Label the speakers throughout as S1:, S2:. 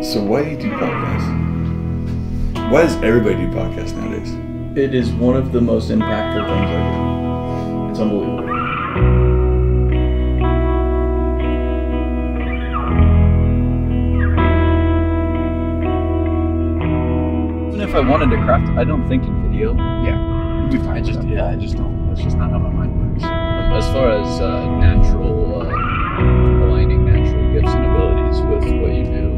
S1: So why do you do podcasts? Why does everybody do podcasts nowadays?
S2: It is one of the most impactful things I do. It's unbelievable. Even if I wanted to craft, I don't think in video.
S3: Yeah.
S4: I just yeah, I just don't. That's just not how my mind works.
S2: As far as uh, natural, uh, aligning natural gifts and abilities with what you do,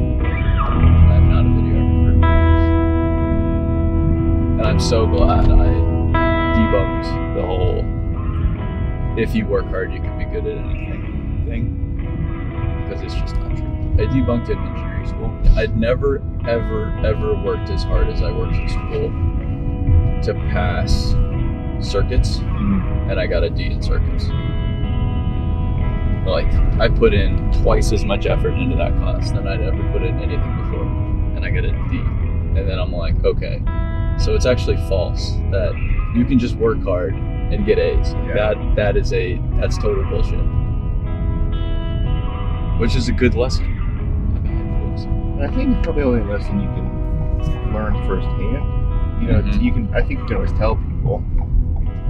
S2: I'm so glad I debunked the whole if you work hard, you can be good at anything thing. Because it's just not true. I debunked it in engineering school. I'd never, ever, ever worked as hard as I worked in school to pass circuits and I got a D in circuits. Like I put in twice as much effort into that class than I'd ever put in anything before, and I got a D. And then I'm like, okay, so it's actually false that you can just work hard and get A's.
S3: Yeah.
S2: That that is a that's total bullshit. Which is a good lesson.
S3: I think it's probably only a lesson you can learn firsthand. You know,
S2: Mhm.
S3: you can. I think you can always tell people,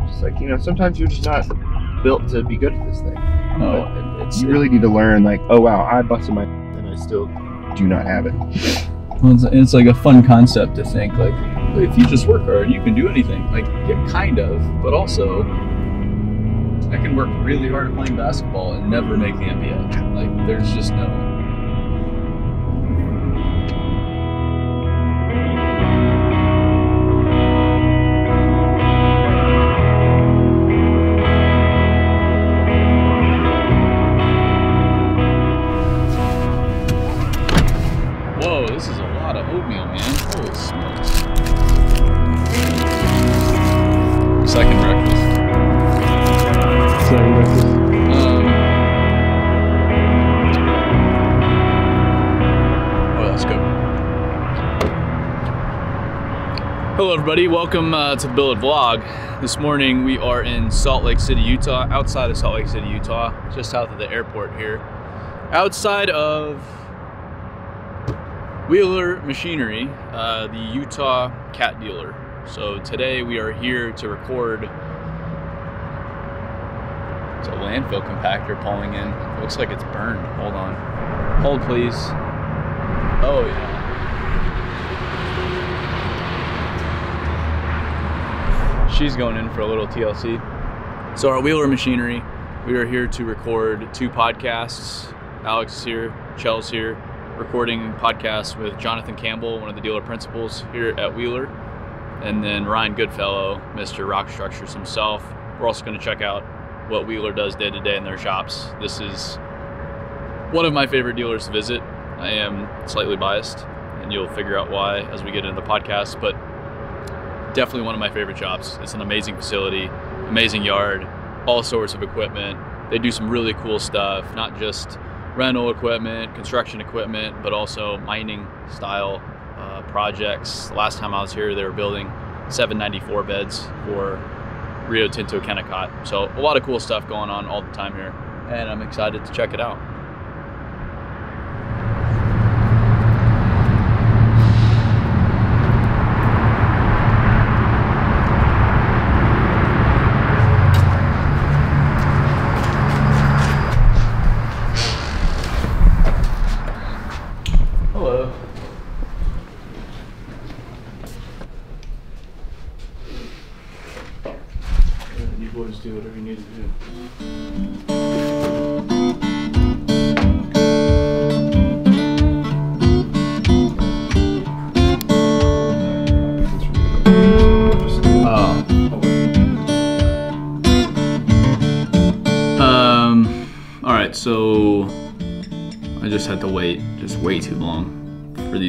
S3: just like you know, sometimes you're just not built to be good at this thing.
S2: No, it's
S3: You really need to learn, like, oh wow, I busted my, and I still do not have it.
S2: Well, it's, it's like a fun concept to think like if you just work hard, you can do anything. Like yeah, kind of, but also I can work really hard at playing basketball and never make the NBA. Like there's just no. Everybody. Welcome uh, to BuildWitt Vlog. This morning we are in Salt Lake City, Utah, outside of Salt Lake City, Utah, just south of the airport here. Outside of Wheeler Machinery, uh, the Utah cat dealer. So today we are here to record. It's a landfill compactor pulling in. It looks like it's burned. Hold on. Hold, please. Oh, yeah. She's going in for a little TLC. So, our Wheeler Machinery, we are here to record two podcasts. Alex is here, Chell's here, recording podcasts with Jonathan Campbell, one of the dealer principals here at Wheeler, and then Ryan Goodfellow, Mr. Rock Structures himself. We're also going to check out what Wheeler does day to day in their shops. This is one of my favorite dealers to visit. I am slightly biased, and you'll figure out why as we get into the podcast, but definitely one of my favorite shops. It's an amazing facility, amazing yard, all sorts of equipment. They do some really cool stuff, not just rental equipment, construction equipment, but also mining style uh, projects. Last time I was here, they were building 794 beds for Rio Tinto Kennecott. So a lot of cool stuff going on all the time here, and I'm excited to check it out.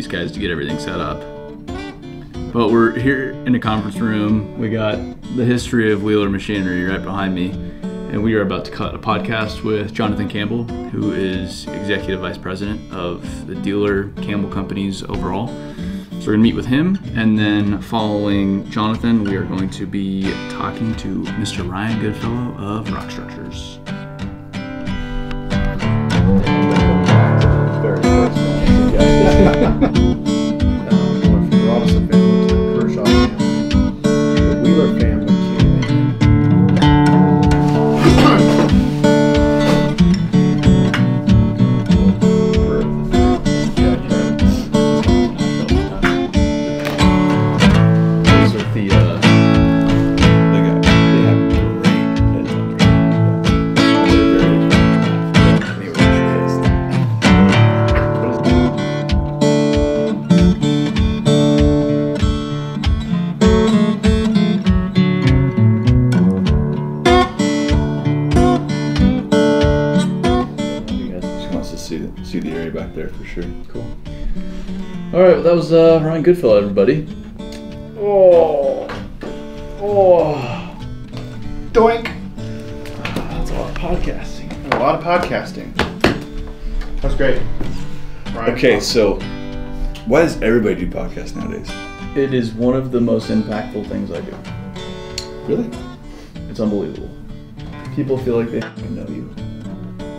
S2: These guys to get everything set up. But we're here in a conference room. We got the history of Wheeler Machinery right behind me. And we are about to cut a podcast with Jonathan Campbell, who is Executive Vice President of the dealer Campbell Companies overall. So we're gonna meet with him, and then following Jonathan, we are going to be talking to Mr. Ryan Goodfellow of Rock Structures. That was uh, Ryan Goodfellow, everybody. Oh, oh,
S3: Doink.
S2: that's a lot of podcasting.
S3: A lot of podcasting. That's great. Ryan,
S1: Okay, so why does everybody do podcasts nowadays?
S2: It is one of the most impactful things I do.
S1: Really?
S2: It's unbelievable. People feel like they know you.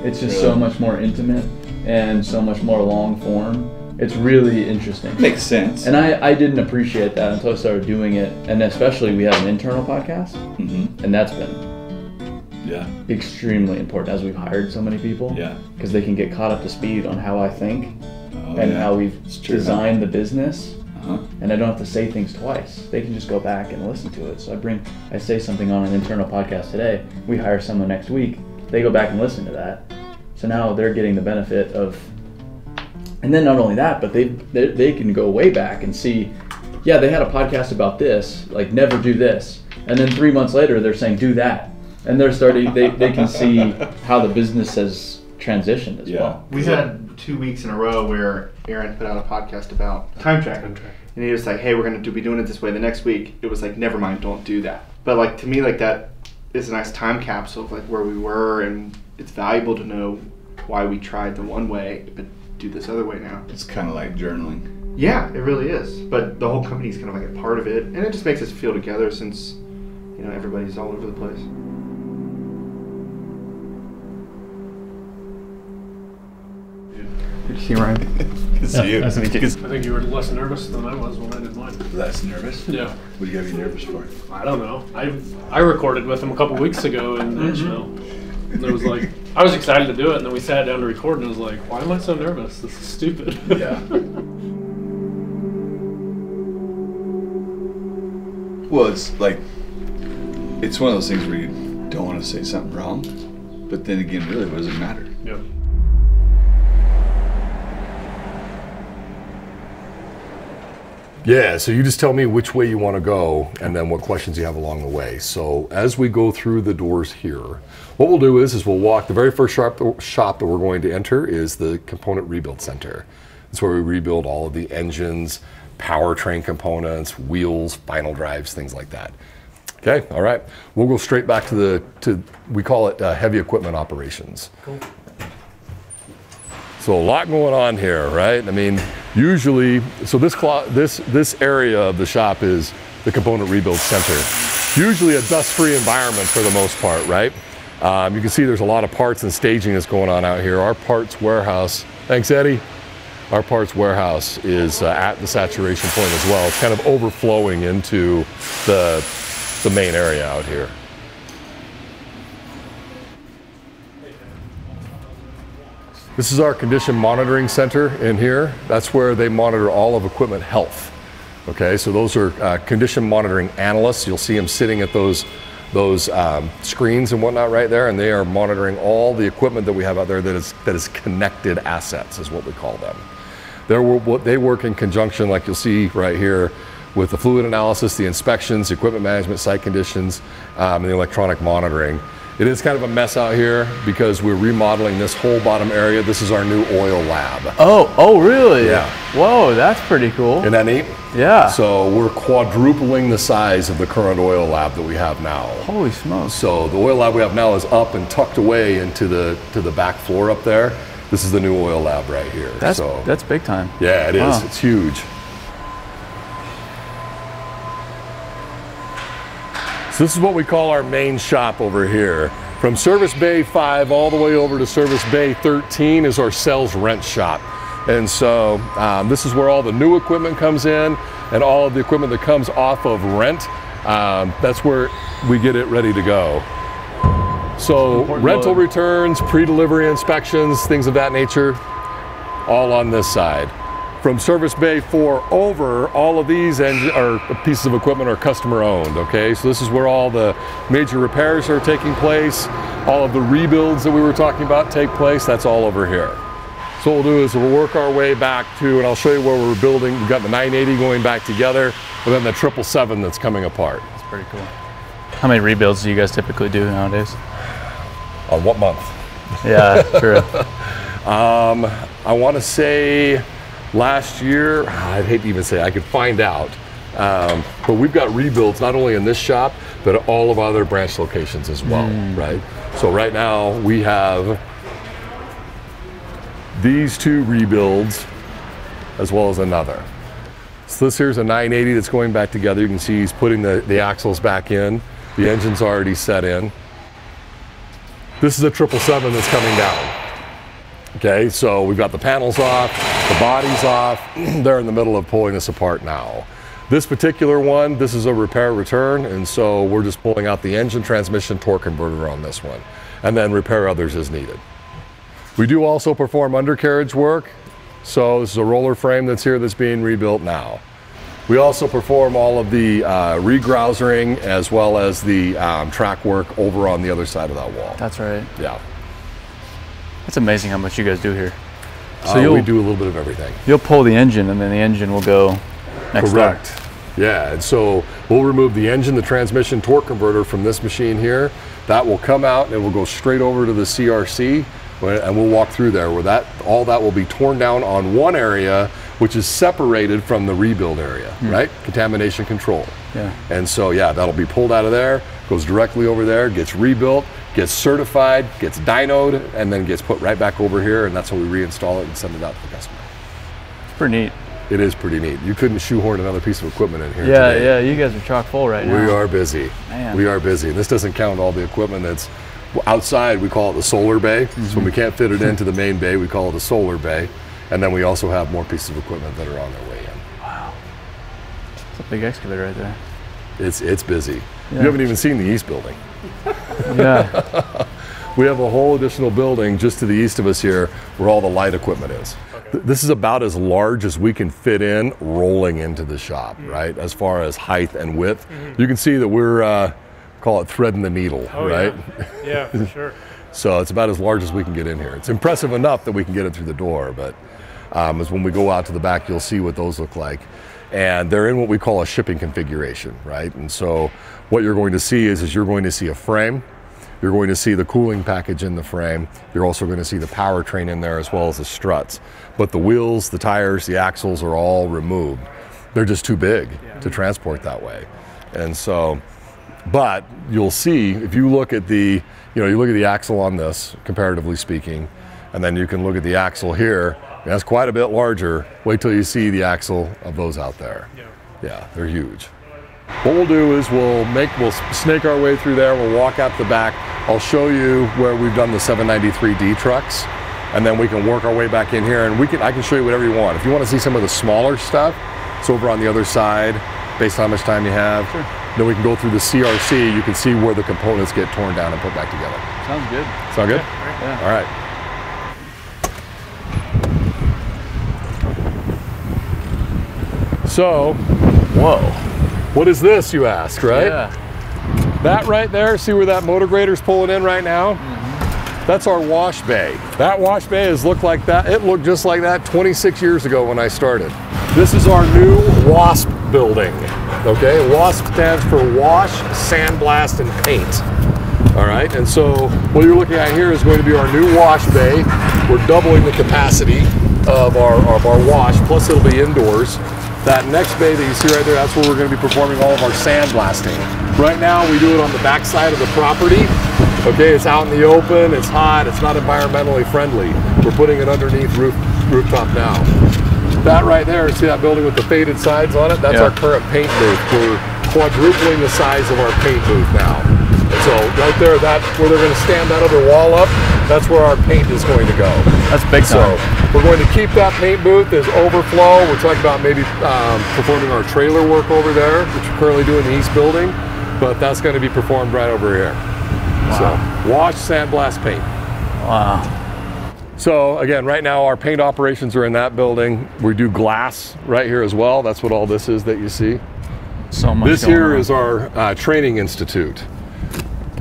S2: It's just
S1: Really?
S2: so much more intimate and so much more long form. It's really interesting.
S1: Makes sense.
S2: And I, I didn't appreciate that until I started doing it. And especially we have an internal podcast,
S1: hmm
S2: and that's been
S1: Yeah.
S2: extremely important as we've hired so many people.
S1: Yeah.
S2: Because they can get caught up to speed on how I think
S1: Oh,
S2: and
S1: yeah.
S2: how we've
S1: true.
S2: designed the business.
S1: Uh-huh.
S2: And I don't have to say things twice. They can just go back and listen to it. So I bring, I say something on an internal podcast today. We hire someone next week. They go back and listen to that. So now they're getting the benefit of, and then not only that, but they they, they can go way back and see, yeah, they had a podcast about this, like never do this, and then three months later they're saying do that, and they're starting. They they can see how the business has transitioned as
S1: Yeah.
S2: well.
S3: We had two weeks in a row where Aaron put out a podcast about time tracking. And he was like, hey, we're going to do, be doing it this way. The next week, it was like, never mind, don't do that. But like to me, like that is a nice time capsule of like where we were. And it's valuable to know why we tried the one way, but do this other way now.
S1: It's kind of like journaling.
S3: Yeah, it really is. But the whole company's kind of like a part of it. And it just makes us feel together since, you know, everybody's all over the place. Good to see you, Ryan.
S1: Good to see you.
S3: nice to meet you.
S5: I think you were less nervous than I was when I did mine.
S1: Less nervous?
S5: Yeah.
S1: What do you gotta be nervous for?
S5: I don't know. I I recorded with him a couple weeks ago in mm-hmm. Nashville. And it was like I was excited to do it, and then we sat down to record, and I was like, why am I so nervous? This is stupid.
S1: Yeah. Well, it's like, it's one of those things where you don't want to say something wrong, but then again, really, what does it matter?
S5: yeah.
S6: Yeah, so you just tell me which way you want to go and then what questions you have along the way. So as we go through the doors here, what we'll do is, is we'll walk, the very first shop, shop that we're going to enter is the Component Rebuild Center. It's where we rebuild all of the engines, powertrain components, wheels, final drives, things like that. Okay, all right. We'll go straight back to the, to we call it uh, heavy equipment operations. So a lot going on here, right? I mean, usually, so this this this area of the shop is the component rebuild center. Usually a dust-free environment for the most part, right? Um, you can see there's a lot of parts and staging that's going on out here. Our parts warehouse, thanks Eddie. Our parts warehouse is uh, at the saturation point as well. It's kind of overflowing into the the main area out here. This is our condition monitoring center in here. That's where they monitor all of equipment health. Okay, so those are uh, condition monitoring analysts. You'll see them sitting at those those um, screens and whatnot right there, and they are monitoring all the equipment that we have out there that is that is connected assets, is what we call them. They're, they work in conjunction, like you'll see right here, with the fluid analysis, the inspections, equipment management, site conditions, um, and the electronic monitoring. It is kind of a mess out here because we're remodeling this whole bottom area. This is our new oil lab.
S2: Oh, oh, really?
S6: Yeah.
S2: Whoa, that's pretty cool.
S6: Isn't that neat?
S2: Yeah.
S6: So we're quadrupling the size of the current oil lab that we have now.
S2: Holy smokes.
S6: So the oil lab we have now is up and tucked away into the to the back floor up there. This is the new oil lab right here.
S2: That's
S6: so,
S2: that's big time.
S6: yeah, it is.
S2: Wow.
S6: It's huge. So this is what we call our main shop over here. From Service Bay 5 all the way over to Service Bay 13 is our sales rent shop. And so um, this is where all the new equipment comes in and all of the equipment that comes off of rent. Um, that's where we get it ready to go. So rental
S5: load.
S6: returns, pre-delivery inspections, things of that nature, all on this side. From Service Bay 4 over, all of these or pieces of equipment are customer owned, okay? So this is where all the major repairs are taking place, all of the rebuilds that we were talking about take place, that's all over here. So what we'll do is we'll work our way back to, and I'll show you where we're building, we've got the 980 going back together, and then the 777 that's coming apart.
S2: That's pretty cool. How many rebuilds do you guys typically do nowadays?
S6: On what month?
S2: Yeah, true.
S6: Um, I want to say last year, I'd hate to even say, I could find out. Um, but we've got rebuilds not only in this shop, but all of our other branch locations as well, right? So right now we have these two rebuilds as well as another. So this here's a 980 that's going back together. You can see he's putting the, the axles back in. The engine's already set in. This is a 777 that's coming down. Okay, so we've got the panels off, the body's off. They're in the middle of pulling this apart now. This particular one, this is a repair return, and so we're just pulling out the engine, transmission, torque converter on this one, and then repair others as needed. We do also perform undercarriage work, so this is a roller frame that's here that's being rebuilt now. We also perform all of the uh, regrousering as well as the um, track work over on the other side of that wall.
S2: That's right.
S6: Yeah.
S2: That's amazing how much you guys do here.
S6: So uh,
S2: you'll-
S6: we do a little bit of everything.
S2: You'll pull the engine, and then the engine will go next.
S6: Correct. Yeah, and so we'll remove the engine, the transmission, torque converter from this machine here. That will come out and it will go straight over to the CRC, and we'll walk through there where that all that will be torn down on one area, which is separated from the rebuild area, hmm. right? Contamination control.
S2: Yeah.
S6: And so yeah, that'll be pulled out of there, goes directly over there, gets rebuilt, gets certified, gets dynoed, and then gets put right back over here, and that's how we reinstall it and send it out to the customer.
S2: It's pretty neat.
S6: It is pretty neat. You couldn't shoehorn another piece of equipment in here.
S2: Yeah,
S6: today.
S2: yeah. You guys are chock full right now.
S6: We are busy.
S2: Man.
S6: We are busy. And this doesn't count all the equipment that's outside. We call it the solar bay. So
S2: Mm-hmm.
S6: when we can't fit it into the main bay, we call it the solar bay. And then we also have more pieces of equipment that are on their way in. Wow.
S2: It's a big excavator right there.
S6: It's it's busy.
S2: Yeah.
S6: You haven't even seen the east building.
S2: Yeah.
S6: We have a whole additional building just to the east of us here where all the light equipment is. Th- This is about as large as we can fit in rolling into the shop,
S5: Mm.
S6: right? As far as height and width. You can see that we're, uh, call it threading the needle,
S5: Oh,
S6: right?
S5: yeah. Yeah, for sure.
S6: So it's about as large as we can get in here. It's impressive enough that we can get it through the door, but um, as when we go out to the back, you'll see what those look like. And they're in what we call a shipping configuration, right? And so what you're going to see is, is you're going to see a frame, you're going to see the cooling package in the frame, you're also going to see the powertrain in there as well as the struts. But the wheels, the tires, the axles are all removed. They're just too big to transport that way. And so but you'll see if you look at the, you know, you look at the axle on this, comparatively speaking, and then you can look at the axle here. That's quite a bit larger. Wait till you see the axle of those out there.
S5: Yeah.
S6: Yeah, they're huge. What we'll do is we'll make we'll snake our way through there. We'll walk out the back. I'll show you where we've done the 793D trucks, and then we can work our way back in here. And we can I can show you whatever you want. If you want to see some of the smaller stuff, it's over on the other side, based on how much time you have. Then we can go through the CRC. You can see where the components get torn down and put back together.
S2: Sounds good.
S6: Sound good?
S2: Yeah.
S6: All right. So,
S2: Whoa.
S6: what is this, you ask, right?
S2: Yeah.
S6: That right there, see where that motor grader's pulling in right now? Mm -hmm. That's our wash bay. That wash bay has looked like that. It looked just like that 26 years ago when I started. This is our new WASP building. Okay, WASP stands for Wash, Sandblast, and Paint. All right, and so what you're looking at here is going to be our new wash bay. We're doubling the capacity of our, of our wash, plus it'll be indoors. That next bay that you see right there, that's where we're going to be performing all of our sandblasting. Right now, we do it on the back side of the property. Okay, it's out in the open, it's hot, it's not environmentally friendly. We're putting it underneath roof, rooftop now. That right there, see that building with the faded sides on it? That's
S2: Yeah.
S6: our current paint booth. We're quadrupling the size of our paint booth now. And so right there, that's where they're going to stand that other wall up. That's where our paint is going to go.
S2: That's big
S6: So we're going to keep that paint booth as overflow. We're talking about maybe um, performing our trailer work over there, which we're currently doing in the east building, but that's going to be performed right over here. So wash, sandblast, paint.
S2: Wow.
S6: So again, right now our paint operations are in that building. We do glass right here as well. That's what all this is that you see.
S2: So much.
S6: This here
S2: on.
S6: is our uh, training institute.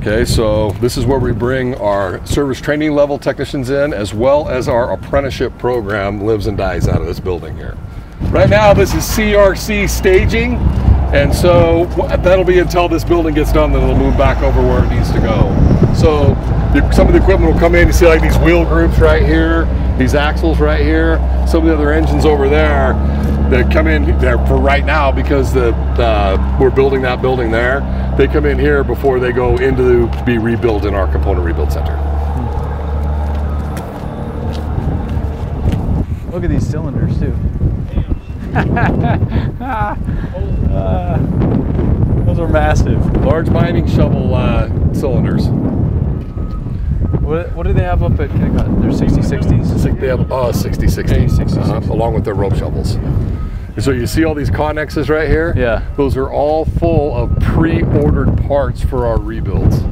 S6: Okay, so this is where we bring our service training level technicians in, as well as our apprenticeship program lives and dies out of this building here. Right now, this is CRC staging, and so that'll be until this building gets done, then it'll move back over where it needs to go. So some of the equipment will come in, you see like these wheel groups right here. These axles right here, some of the other engines over there that come in there for right now because the uh, we're building that building there. They come in here before they go into to be rebuilt in our component rebuild center.
S2: Look at these cylinders too. Uh, those are massive.
S6: Large mining shovel uh, cylinders.
S2: What, what do they have up at Kennecott? They're 6060s?
S6: Six- They have uh, 60 60,
S2: 60,
S6: uh-huh, along with their rope shovels. And so you see all these connexes right here?
S2: Yeah.
S6: Those are all full of pre-ordered parts for our rebuilds.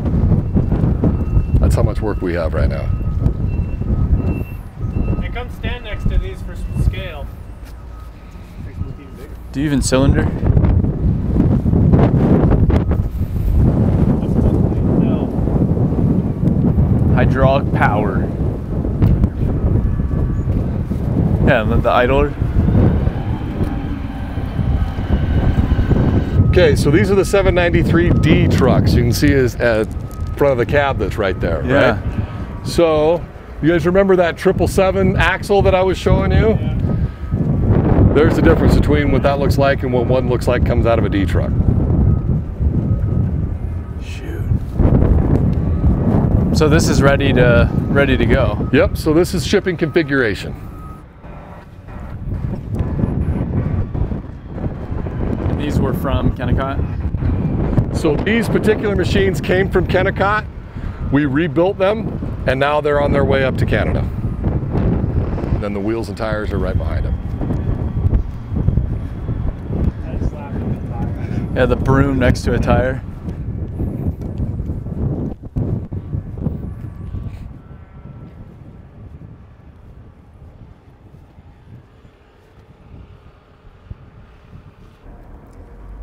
S6: That's how much work we have right now.
S5: And come stand next to these for some scale.
S2: Do you even cylinder? Hydraulic power. Yeah, and then the idler.
S6: Okay, so these are the 793D trucks. You can see is at front of the cab that's right there,
S2: Yeah.
S6: right? So, you guys remember that 777 axle that I was showing you? There's the difference between what that looks like and what one looks like comes out of a D truck.
S2: Shoot. So this is ready to ready to go.
S6: Yep, so this is shipping configuration.
S2: These were from Kennecott.
S6: So these particular machines came from Kennecott. We rebuilt them, and now they're on their way up to Canada. And then the wheels and tires are right behind them.
S2: Yeah, the broom next to a tire.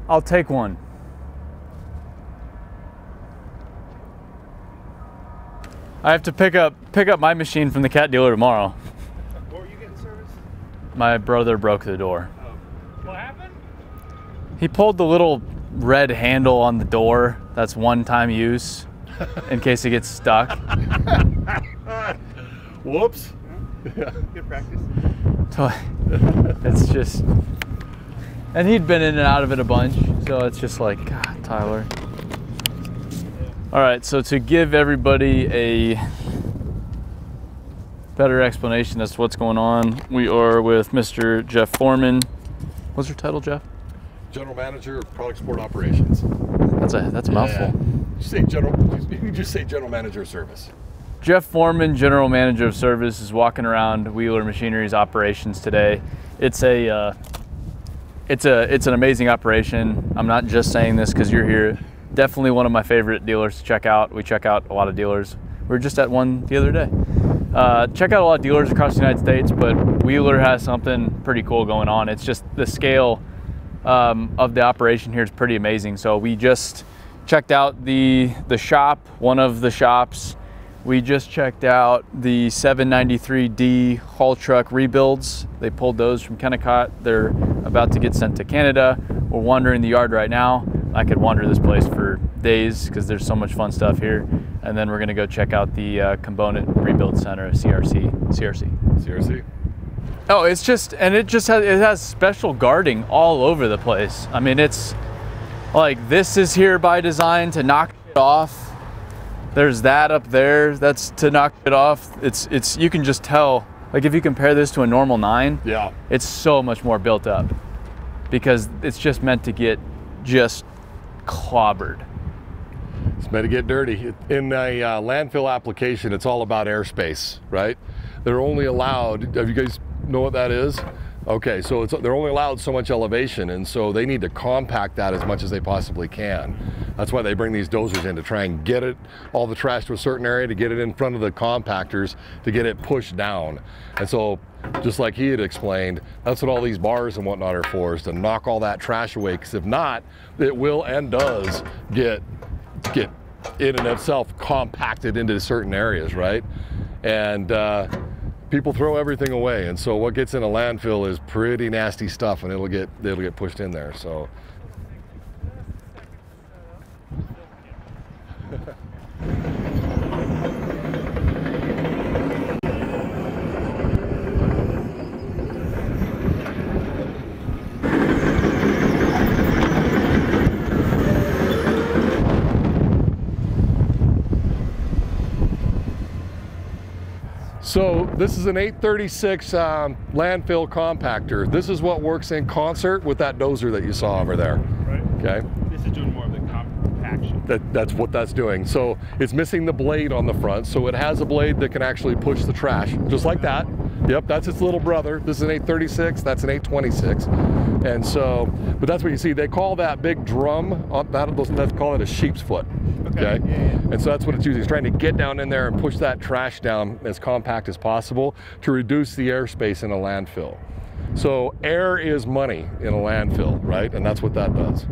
S2: I'll take one. I have to pick up pick up my machine from the cat dealer tomorrow.
S5: What were you getting service?
S2: My brother broke the door. Oh.
S5: What happened?
S2: He pulled the little red handle on the door. That's one time use in case it gets stuck.
S6: Whoops.
S3: Good practice.
S2: It's just, and he'd been in and out of it a bunch. So it's just like, God, Tyler. All right, so to give everybody a better explanation as to what's going on, we are with Mr. Jeff Foreman. What's your title, Jeff?
S6: General Manager of Product Support Operations.
S2: That's a that's a mouthful.
S6: You say general. You can just say General Manager of Service.
S2: Jeff Foreman, General Manager of Service, is walking around Wheeler Machinery's operations today. It's a uh, it's a it's an amazing operation. I'm not just saying this because you're here. Definitely one of my favorite dealers to check out. We check out a lot of dealers. We were just at one the other day. Uh, check out a lot of dealers across the United States, but Wheeler has something pretty cool going on. It's just the scale um, of the operation here is pretty amazing. So we just checked out the the shop, one of the shops. We just checked out the 793D haul truck rebuilds. They pulled those from Kennecott. They're about to get sent to Canada. We're wandering the yard right now. I could wander this place for days because there's so much fun stuff here. And then we're gonna go check out the uh, Component Rebuild Center, CRC. CRC.
S6: CRC.
S2: Oh, it's just, and it just has, it has special guarding all over the place. I mean, it's like this is here by design to knock it off. There's that up there that's to knock it off. It's, it's, you can just tell, like if you compare this to a normal nine,
S6: Yeah.
S2: it's so much more built up because it's just meant to get just clobbered.
S6: It's meant to get dirty. In a uh, landfill application, it's all about airspace, right? They're only allowed. Have you guys know what that is? Okay, so it's, they're only allowed so much elevation, and so they need to compact that as much as they possibly can. That's why they bring these dozers in to try and get it all the trash to a certain area to get it in front of the compactors to get it pushed down. And so, just like he had explained, that's what all these bars and whatnot are for, is to knock all that trash away. Because if not, it will and does get get in and of itself compacted into certain areas, right? And uh, people throw everything away, and so what gets in a landfill is pretty nasty stuff, and it'll get it'll get pushed in there. So. So this is an 836 um, landfill compactor. This is what works in concert with that dozer that you saw over there.
S7: Right.
S6: Okay.
S7: This is doing more of the compaction.
S6: That, that's what that's doing. So it's missing the blade on the front. So it has a blade that can actually push the trash, just like that. Yep, that's its little brother. This is an 836, that's an 826. And so, but that's what you see. They call that big drum, that, let's call it a sheep's foot. Okay.
S7: Yeah, yeah.
S6: And so that's what it's using. It's trying to get down in there and push that trash down as compact as possible to reduce the airspace in a landfill. So air is money in a landfill, right? And that's what that does.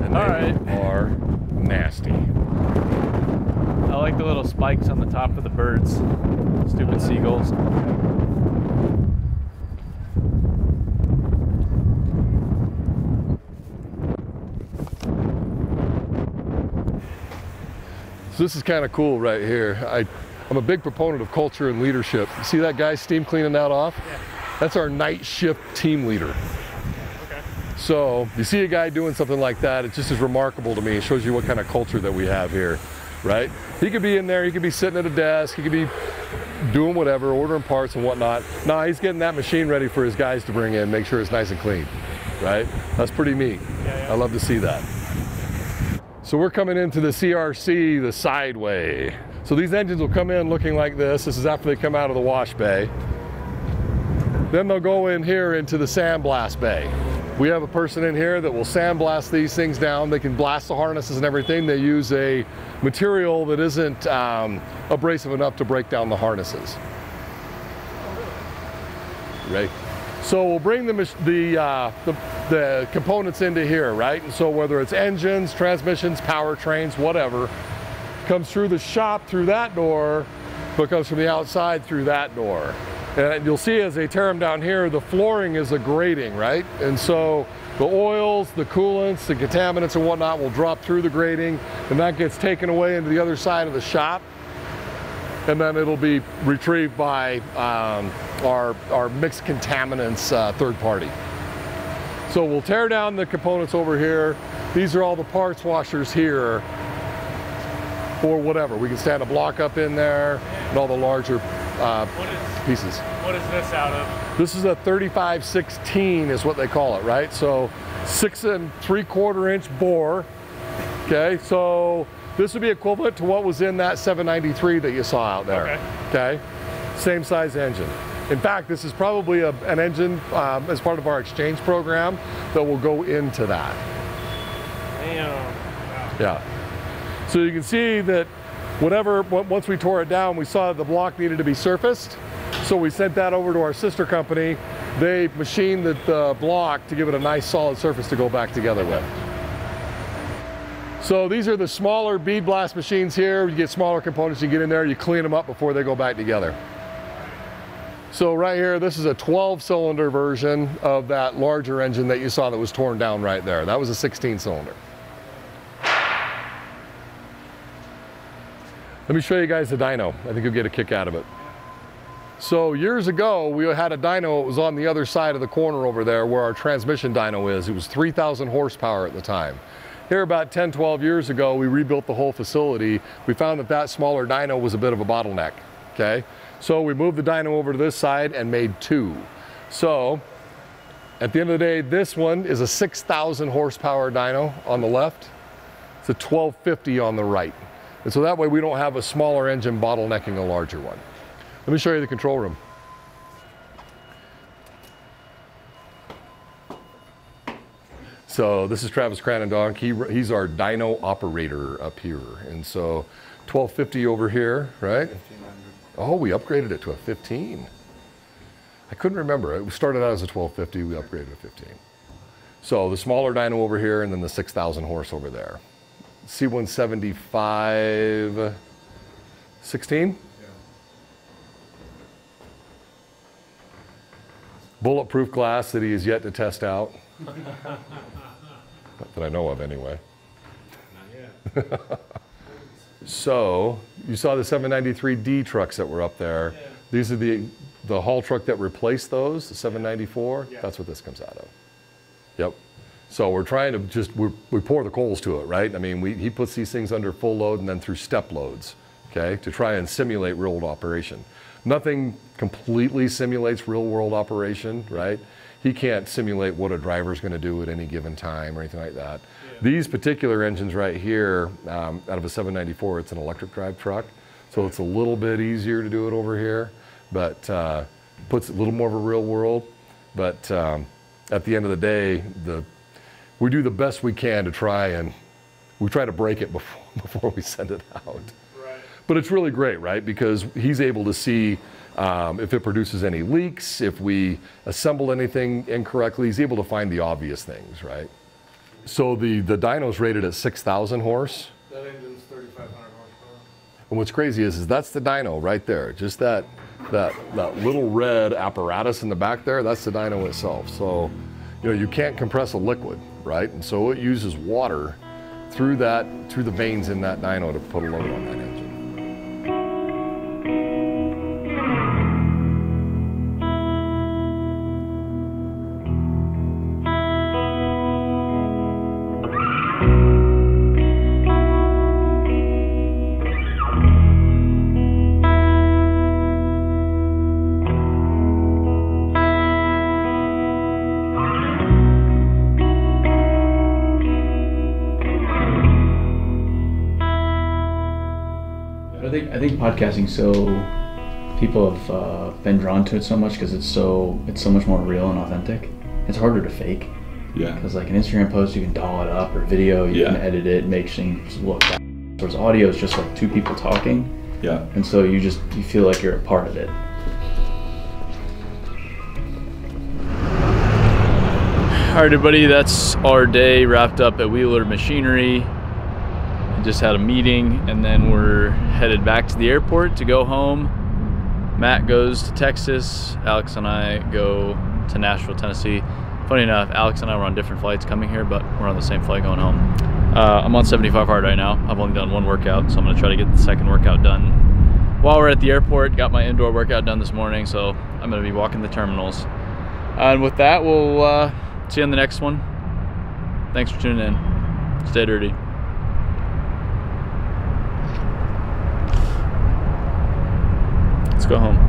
S6: And
S2: All
S6: they
S2: right.
S6: are nasty.
S2: I like the little spikes on the top of the birds. Stupid seagulls.
S6: So this is kind of cool right here. I, I'm a big proponent of culture and leadership. You see that guy steam cleaning that off? That's our night shift team leader. So you see a guy doing something like that, it just is remarkable to me. It shows you what kind of culture that we have here, right? He could be in there, he could be sitting at a desk, he could be doing whatever, ordering parts and whatnot. Nah, he's getting that machine ready for his guys to bring in, make sure it's nice and clean, right? That's pretty neat. I love to see that. So we're coming into the CRC the sideway. So these engines will come in looking like this. This is after they come out of the wash bay. Then they'll go in here into the sandblast bay. We have a person in here that will sandblast these things down. They can blast the harnesses and everything. They use a material that isn't um, abrasive enough to break down the harnesses. Right. So we'll bring the, the, uh, the, the components into here, right? And so whether it's engines, transmissions, powertrains, whatever, comes through the shop through that door, but comes from the outside through that door. And you'll see as they tear them down here, the flooring is a grating, right? And so the oils, the coolants, the contaminants and whatnot will drop through the grating and that gets taken away into the other side of the shop and then it'll be retrieved by um, our, our mixed contaminants uh, third party. So we'll tear down the components over here. These are all the parts washers here or whatever. We can stand a block up in there and all the larger uh,
S7: What is
S6: pieces.
S7: what is this out of?
S6: This is a 3516 is what they call it, right? So six and three quarter inch bore. Okay, so this would be equivalent to what was in that 793 that you saw out there. Okay, same size engine. In fact, this is probably a, an engine um, as part of our exchange program that will go into that.
S7: Damn.
S6: Yeah. So you can see that whatever, once we tore it down, we saw that the block needed to be surfaced. So we sent that over to our sister company. They machined the, the block to give it a nice solid surface to go back together with. So these are the smaller bead blast machines here. You get smaller components, you get in there, you clean them up before they go back together. So right here, this is a 12 cylinder version of that larger engine that you saw that was torn down right there. That was a 16 cylinder. Let me show you guys the dyno. I think you'll get a kick out of it. So years ago, we had a dyno. It was on the other side of the corner over there where our transmission dyno is. It was 3,000 horsepower at the time. Here about 10, 12 years ago, we rebuilt the whole facility. We found that that smaller dyno was a bit of a bottleneck, okay? So we moved the dyno over to this side and made two. So at the end of the day, this one is a 6,000 horsepower dyno on the left. It's a 1250 on the right. And so that way we don't have a smaller engine bottlenecking a larger one. Let me show you the control room. So this is Travis Cranendonk. He, he's our dyno operator up here. And so 1250 over here, right? Oh, we upgraded it to a 15. I couldn't remember. It started out as a 1250, we upgraded to 15. So the smaller dyno over here and then the 6,000 horse over there. C175 16? Bulletproof glass that he has yet to test out. Not that I know of, anyway. Not yet. So, you saw the 793D trucks that were up there. These are the, the haul truck that replaced those, the 794. That's what this comes out of. Yep. So we're trying to just, we we pour the coals to it, right? I mean, we, he puts these things under full load and then through step loads, okay, to try and simulate real world operation. Nothing completely simulates real world operation, right? He can't simulate what a driver's gonna do at any given time or anything like that. These particular engines right here, um, out of a 794, it's an electric drive truck. So it's a little bit easier to do it over here, but uh, puts a little more of a real world. But um, at the end of the day, the we do the best we can to try and we try to break it before, before we send it out.
S5: Right.
S6: But it's really great, right? Because he's able to see um, if it produces any leaks, if we assemble anything incorrectly, he's able to find the obvious things, right? So the, the dyno's rated at 6,000 horse.
S5: That engine's 3,500 horsepower.
S6: And what's crazy is, is that's the dyno right there. Just that, that, that little red apparatus in the back there, that's the dyno itself. So, you know, you can't compress a liquid, right? And so it uses water through that, through the veins in that dyno to put a load on that engine.
S2: Podcasting so people have uh, been drawn to it so much because it's so it's so much more real and authentic. It's harder to fake
S1: Yeah.
S2: because like an Instagram post you can doll it up or video you can edit it make things look. Bad. Whereas audio is just like two people talking,
S1: Yeah.
S2: and so you just you feel like you're a part of it. All right, everybody, that's our day wrapped up at Wheeler Machinery. Just had a meeting, and then we're headed back to the airport to go home. Matt goes to Texas. Alex and I go to Nashville, Tennessee. Funny enough, Alex and I were on different flights coming here, but we're on the same flight going home. Uh, I'm on 75 hard right now. I've only done one workout, so I'm gonna try to get the second workout done while we're at the airport. Got my indoor workout done this morning, so I'm gonna be walking the terminals. And with that, we'll uh, see you on the next one. Thanks for tuning in. Stay dirty. Let's go home.